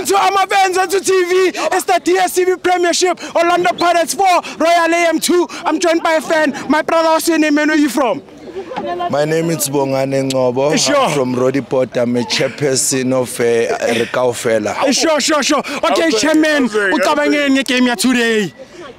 Welcome to Amavenzo to TV. It's the DSTV Premiership. Orlando Pirates 4, Royal AM 2. I'm joined by a fan. My brother, what's your name and where are you from? My name is Bongane Ngobo. Sure. I'm from Rodiport. I'm a chairperson of uh, Rekaufela. Uh, Sure, sure, sure. Okay, chairman, ucabangeni ngegame ya today.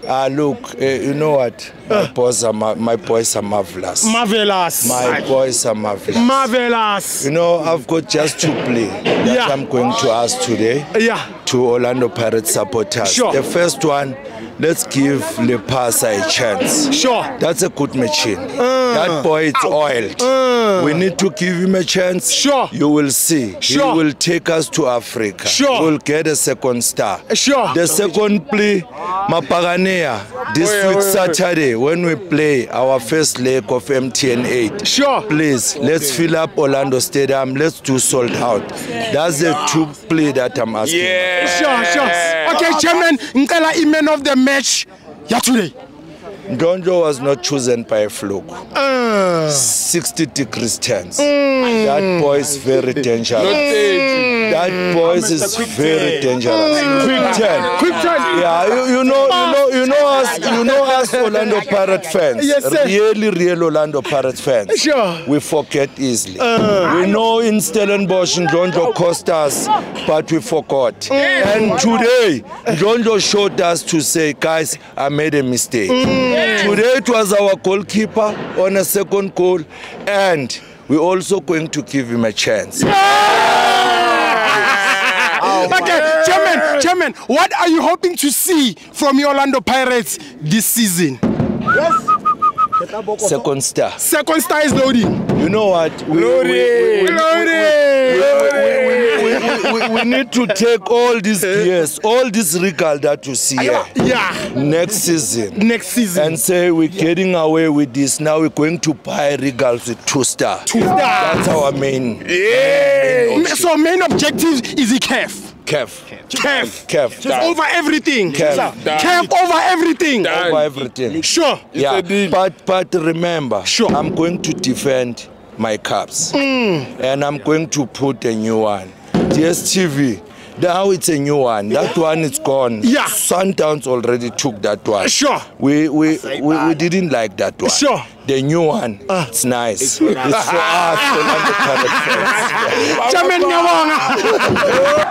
Ah, look, uh, you know what? My boys are ma- my boys are marvelous. Marvelous. My boys are marvelous. Marvelous. You know, I've got just two play that Yeah. I'm going to ask today Yeah. to Orlando Pirates supporters. Sure. The first one, let's give Lepasa a chance. Sure. That's a good machine. that boy is oiled. we need to give him a chance. Sure. You will see. Sure. He will take us to Africa. Sure. We'll get a second star. Sure. The second play, Mapaganea, this Wait, week wait, wait. Saturday, when we play our first leg of MTN 8. Sure. Please, let's fill up Orlando Stadium. Let's do sold out. That's the two play that I'm asking. Yeah. Sure, sure. Okay, chairman, ngicela i-man of the match ya today. Donjo was not chosen by a fluke. Uh, 60 degrees tense. That boy is very dangerous. That boy is very dangerous. Quick ten. quick time. Yeah, you, you know, you know, you know us, you know us, Orlando Pirate fans. Yes, sir. Really, real Orlando Pirate fans. Sure. We forget easily. we know in Stellenbosch, and Ndonjo cost us, but we forgot. And today, Ndonjo showed us to say, guys, I made a mistake. Today it was our goalkeeper on a second goal, and we're also going to give him a chance. Okay, uh, chairman, chairman, what are you hoping to see from your Orlando Pirates this season? Second star. Second star is loading. You know what? We, we- we- we- we- we, we, we, we need to take all these gears, all this regal that you see here Yeah. next season Next season. and say we're getting away with this. Now we're going to buy regals with two star. Two star. That's our main. Ma- So main objective is the CAF. Kef. CAF. Kef. Over everything. CAF. CAF over everything. Over everything. Sure. Yeah, but but remember, Sure. I'm going to defend my caps, mm. and I'm going to put a new one. DSTV. Now it's a new one. That one is gone. Yeah. Sundowns already took that one. Sure. We we, we, we didn't like that one. Sure. The new one, ah. it's nice. It's, for us, Orlando Pirates fans. Chairman, ngiyabonga.